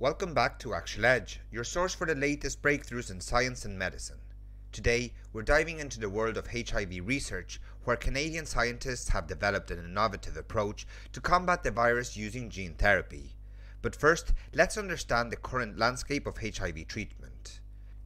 Welcome back to Actual Edge, your source for the latest breakthroughs in science and medicine. Today, we're diving into the world of HIV research, where Canadian scientists have developed an innovative approach to combat the virus using gene therapy. But first, let's understand the current landscape of HIV treatment.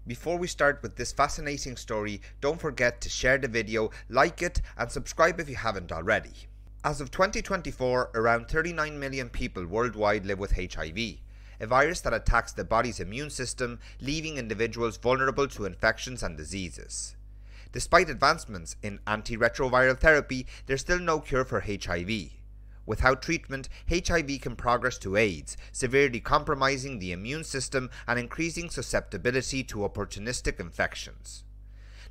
Before we start with this fascinating story, don't forget to share the video, like it, and subscribe if you haven't already. As of 2024, around 39 million people worldwide live with HIV, a virus that attacks the body's immune system, leaving individuals vulnerable to infections and diseases. Despite advancements in antiretroviral therapy, there's still no cure for HIV. Without treatment, HIV can progress to AIDS, severely compromising the immune system and increasing susceptibility to opportunistic infections.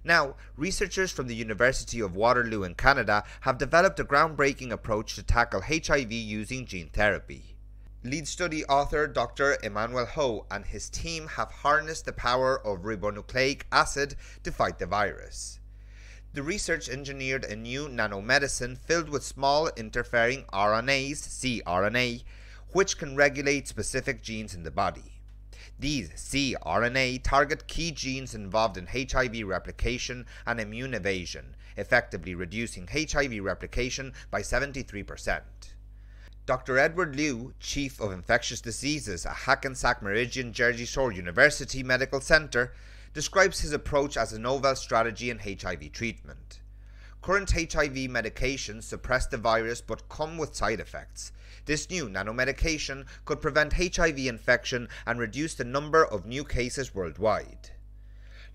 Now, researchers from the University of Waterloo in Canada have developed a groundbreaking approach to tackle HIV using gene therapy. Lead study author Dr. Emmanuel Ho and his team have harnessed the power of ribonucleic acid to fight the virus. The research engineered a new nanomedicine filled with small interfering RNAs, siRNA, which can regulate specific genes in the body. These siRNA target key genes involved in HIV replication and immune evasion, effectively reducing HIV replication by 73%. Dr. Edward Liu, Chief of Infectious Diseases at Hackensack Meridian Jersey Shore University Medical Center, describes his approach as a novel strategy in HIV treatment. Current HIV medications suppress the virus but come with side effects. This new nanomedication could prevent HIV infection and reduce the number of new cases worldwide.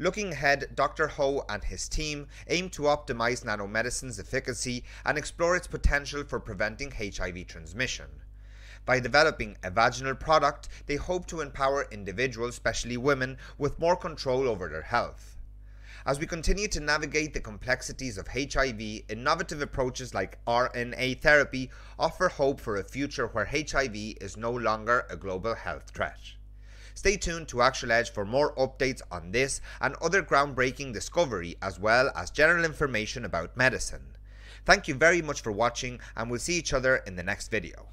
Looking ahead, Dr. Ho and his team aim to optimize nanomedicine's efficacy and explore its potential for preventing HIV transmission. By developing a vaginal product, they hope to empower individuals, especially women, with more control over their health. As we continue to navigate the complexities of HIV, innovative approaches like RNA therapy offer hope for a future where HIV is no longer a global health threat. Stay tuned to Actual Edge for more updates on this and other groundbreaking discovery as well as general information about medicine. Thank you very much for watching and we'll see each other in the next video.